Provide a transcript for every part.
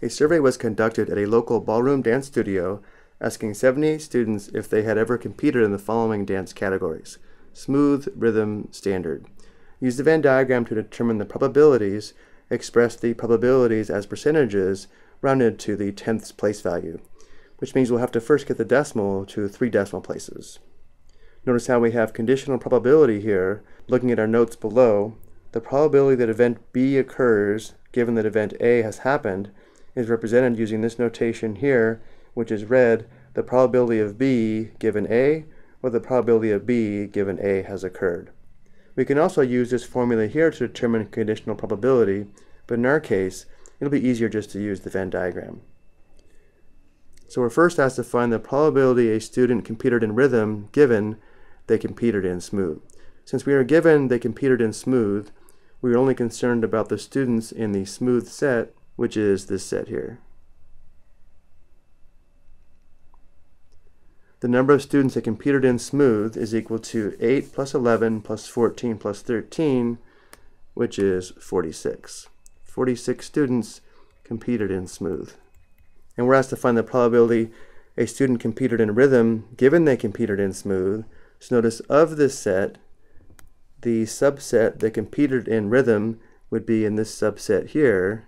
A survey was conducted at a local ballroom dance studio asking 78 students if they had ever competed in the following dance categories smooth, rhythm, standard. Use the Venn diagram to determine the probabilities, express the probabilities as percentages rounded to the tenths place value, which means we'll have to first get the decimal to three decimal places. Notice how we have conditional probability here. Looking at our notes below, the probability that event B occurs given that event A has happened is represented using this notation here, which is read the probability of B given A or the probability of B given A has occurred. We can also use this formula here to determine conditional probability, but in our case, it'll be easier just to use the Venn diagram. So we're first asked to find the probability a student competed in rhythm given they competed in smooth. Since we are given they competed in smooth, we are only concerned about the students in the smooth set, which is this set here. the number of students that competed in smooth is equal to 8 plus 11 plus 14 plus 13, which is 46. 46 students competed in smooth. And we're asked to find the probability a student competed in rhythm given they competed in smooth. So notice of this set, the subset that competed in rhythm would be in this subset here,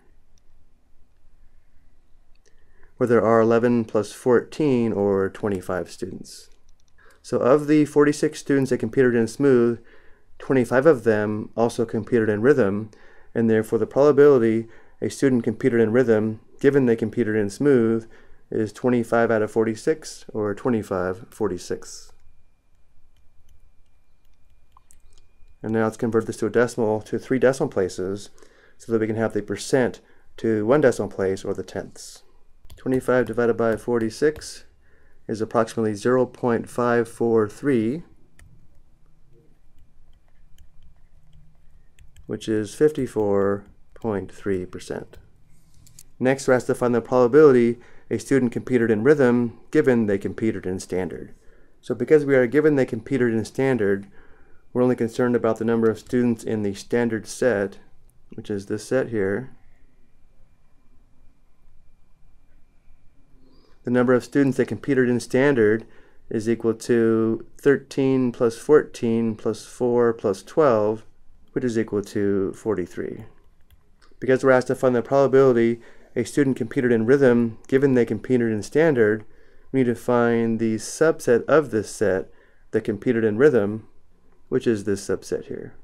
where there are 11 plus 14 or 25 students. So of the 46 students that competed in smooth, 25 of them also competed in rhythm, and therefore the probability a student competed in rhythm, given they competed in smooth, is 25 out of 46, or 25 46. And now let's convert this to a decimal to three decimal places so that we can have the percent to one decimal place or the tenths. 25 divided by 46 is approximately 0.543, which is 54.3%. Next, we're asked to find the probability a student competed in rhythm given they competed in standard. So because we are given they competed in standard, we're only concerned about the number of students in the standard set, which is this set here, the number of students that competed in standard is equal to 13 plus 14 plus 4 plus 12, which is equal to 43. Because we're asked to find the probability a student competed in rhythm given they competed in standard, we need to find the subset of this set that competed in rhythm, which is this subset here.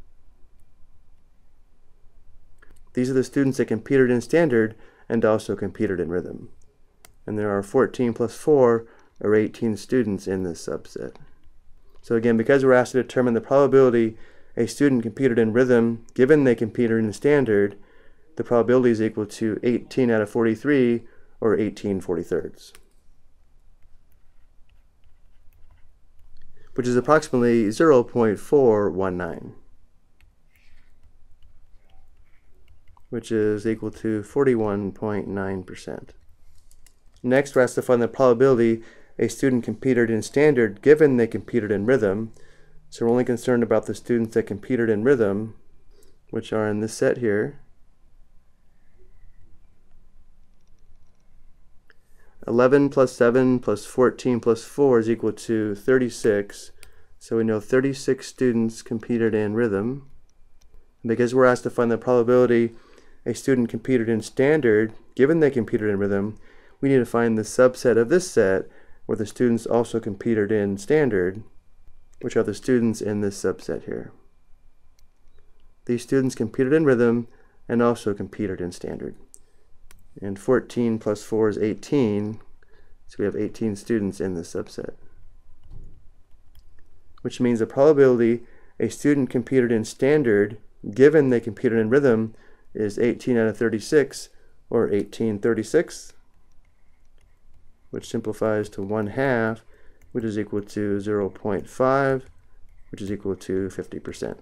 These are the students that competed in standard and also competed in rhythm and there are 14 plus 4 or 18 students in this subset. So again, because we're asked to determine the probability a student competed in rhythm given they competed in standard, the probability is equal to 18 out of 43 or 18 43rds. which is approximately 0.419, which is equal to 41.9%. Next, we're asked to find the probability a student competed in standard given they competed in rhythm. So we're only concerned about the students that competed in rhythm, which are in this set here. Eleven plus seven plus fourteen plus four is equal to thirty-six. So we know thirty-six students competed in rhythm. Because we're asked to find the probability a student competed in standard, given they competed in rhythm, we need to find the subset of this set where the students also competed in standard, which are the students in this subset here. These students competed in rhythm and also competed in standard. And 14 plus 4 is 18, so we have 18 students in this subset. Which means the probability a student competed in standard, given they competed in rhythm, is 18 out of 36, or 1836 which simplifies to 1 half, which is equal to 0.5, which is equal to 50%.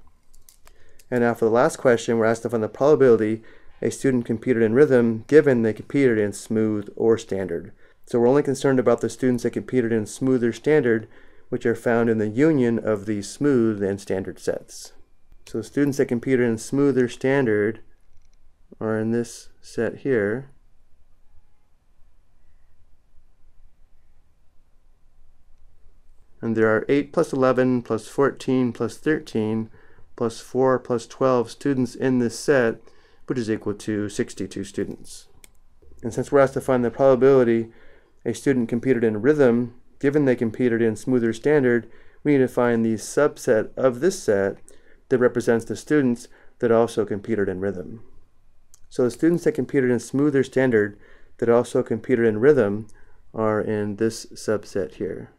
And now for the last question, we're asked to find the probability a student competed in rhythm given they competed in smooth or standard. So we're only concerned about the students that competed in smooth or standard, which are found in the union of the smooth and standard sets. So students that competed in smooth or standard are in this set here. And there are 8 plus 11 plus 14 plus 13 plus 4 plus 12 students in this set, which is equal to 62 students. And since we're asked to find the probability a student competed in rhythm, given they competed in smoother standard, we need to find the subset of this set that represents the students that also competed in rhythm. So the students that competed in smoother standard that also competed in rhythm are in this subset here.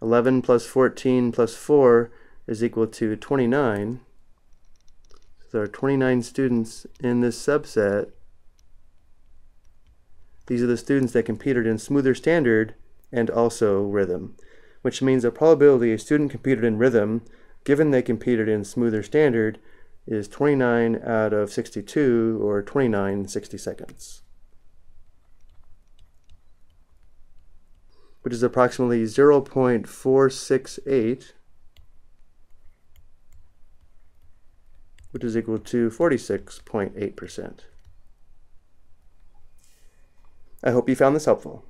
Eleven plus fourteen plus four is equal to twenty-nine. So there are twenty-nine students in this subset. These are the students that competed in smoother standard and also rhythm, which means the probability a student competed in rhythm, given they competed in smoother standard, is 29 out of 62, or 29 60 seconds, which is approximately 0.468, which is equal to 46.8%. I hope you found this helpful.